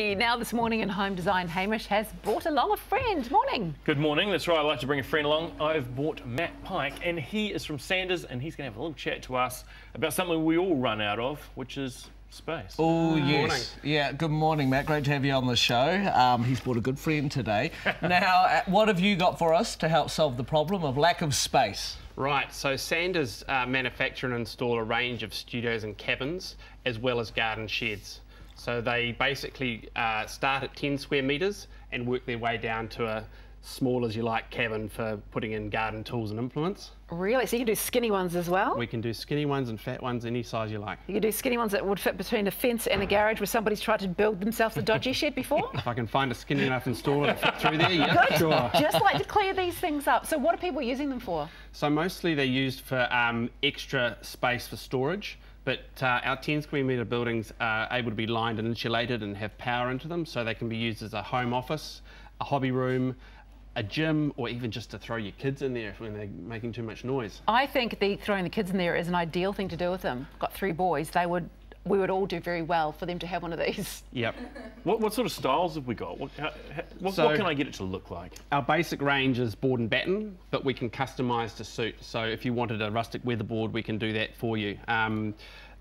Now this morning in Home Design, Hamish has brought along a friend. Morning. Good morning. That's right. I'd like to bring a friend along. I've brought Matt Pike, and he is from Sanders, and he's going to have a little chat to us about something we all run out of, which is space. Oh, yes. Yeah, good morning, Matt. Great to have you on the show. Um, he's brought a good friend today. now, uh, what have you got for us to help solve the problem of lack of space? Right, so Sanders uh, manufacture and install a range of studios and cabins, as well as garden sheds. So they basically uh, start at 10 square metres and work their way down to a small as you like cabin for putting in garden tools and implements. Really? So you can do skinny ones as well? We can do skinny ones and fat ones, any size you like. You can do skinny ones that would fit between a fence and a garage where somebody's tried to build themselves a dodgy shed before? If I can find a skinny enough installer to fit through there, yeah, Good. sure. Just like to clear these things up. So what are people using them for? So mostly they're used for um, extra space for storage but uh, our 10 square metre buildings are able to be lined and insulated and have power into them, so they can be used as a home office, a hobby room, a gym, or even just to throw your kids in there when they're making too much noise. I think the throwing the kids in there is an ideal thing to do with them. Got three boys, they would we would all do very well for them to have one of these. Yep. What, what sort of styles have we got? What, how, what, so what, can I get it to look like? Our basic range is board and batten, but we can customise to suit. So if you wanted a rustic weatherboard, we can do that for you. Um,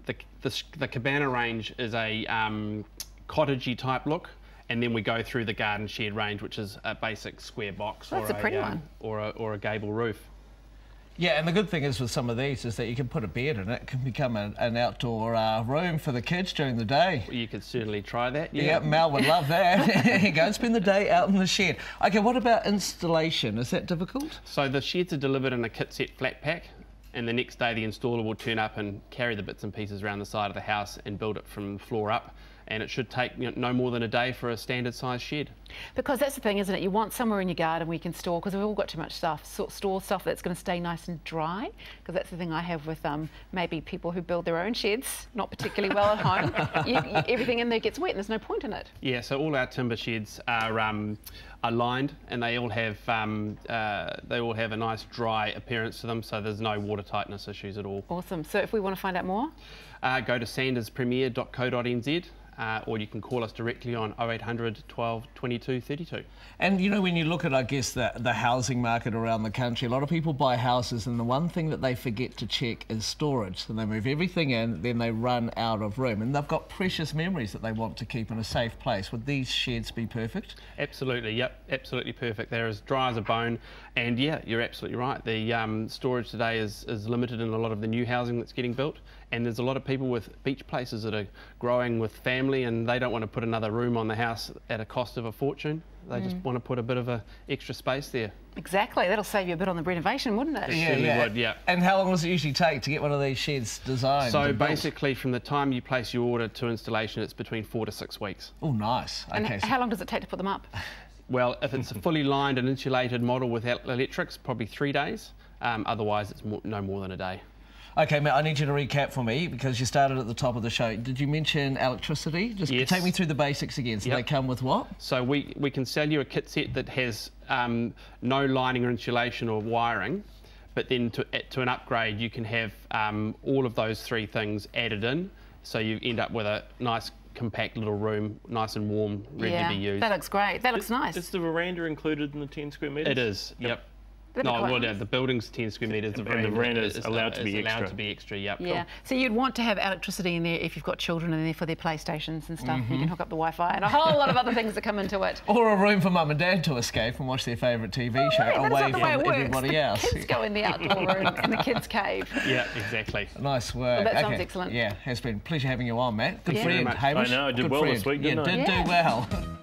the, the, the, cabana range is a um, cottagey type look and then we go through the garden shed range, which is a basic square box or, a, a um, or, a, or a gable roof. Yeah, and the good thing is with some of these is that you can put a bed in it. It can become a, an outdoor uh, room for the kids during the day. Well, you could certainly try that. Yeah, yeah Mel would love that. you go spend the day out in the shed. Okay, what about installation? Is that difficult? So the sheds are delivered in a kit set flat pack and the next day the installer will turn up and carry the bits and pieces around the side of the house and build it from floor up and it should take you know, no more than a day for a standard size shed. Because that's the thing, isn't it? You want somewhere in your garden where you can store, because we've all got too much stuff, so, store stuff that's going to stay nice and dry, because that's the thing I have with um, maybe people who build their own sheds, not particularly well at home. You, you, everything in there gets wet and there's no point in it. Yeah, so all our timber sheds are, um, are lined and they all have um, uh, they all have a nice dry appearance to them, so there's no water tightness issues at all. Awesome. So if we want to find out more? Uh, go to sanderspremier.co.nz uh, or you can call us directly on 0800 12 22 32. And you know, when you look at, I guess, the, the housing market around the country, a lot of people buy houses, and the one thing that they forget to check is storage. So they move everything in, then they run out of room, and they've got precious memories that they want to keep in a safe place. Would these sheds be perfect? Absolutely, yep, absolutely perfect. They're as dry as a bone, and yeah, you're absolutely right. The um, storage today is, is limited in a lot of the new housing that's getting built, and there's a lot of people with beach places that are growing with family and they don't want to put another room on the house at a cost of a fortune. They mm. just want to put a bit of a extra space there. Exactly. That'll save you a bit on the renovation, wouldn't it? it yeah, yeah. Would, yeah. And how long does it usually take to get one of these sheds designed? So basically, from the time you place your order to installation, it's between four to six weeks. Oh, nice. Okay, And okay. how long does it take to put them up? Well, if it's a fully lined and insulated model with electrics, probably three days. Um, otherwise, it's more, no more than a day. Okay, Matt, I need you to recap for me because you started at the top of the show. Did you mention electricity? Just yes. take me through the basics again. So yep. they come with what? So we, we can sell you a kit set that has um, no lining or insulation or wiring, but then to, to an upgrade, you can have um, all of those three things added in. So you end up with a nice compact little room, nice and warm, ready yeah, to be used. That looks great. That looks is, nice. Is the veranda included in the 10 square metres? It is, yep. yep. No, well, yeah, the building's 10 square metres. The veranda, the veranda is, allowed to be allowed extra. to be extra, yep. Yeah, cool. so you'd want to have electricity in there if you've got children in there for their PlayStations and stuff. Mm -hmm. You can hook up the Wi-Fi and a whole lot of other things that come into it. Or a room for mum and dad to escape and watch their favourite TV oh, show right, away from everybody the else. kids go in the outdoor room, in the kids' cave. Yeah, exactly. Nice work. Well, that okay. sounds excellent. Yeah, it's been a pleasure having you on, Matt. Good yeah. friend, Hamish. I know, I did Good well friend. this week, didn't yeah, I? did yeah. do well.